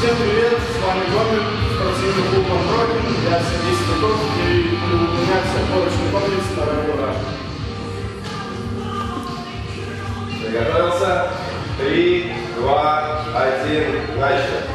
Всем привет, с вами Гомель, спортивный клуб «Андроид». Я Сергей Светлов, и у меня отборочный комплекс «Вторая ура». Приготовился? Три, два, один, начали.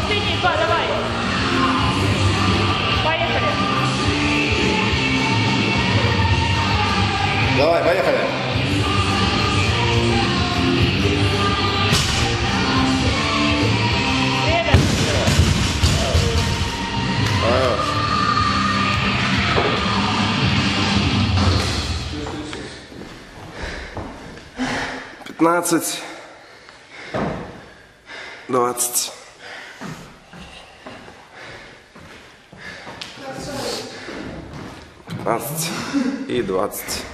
последние два, давай. Поехали. Давай, поехали. Пятнадцать, двадцать. Пятнадцать и двадцать.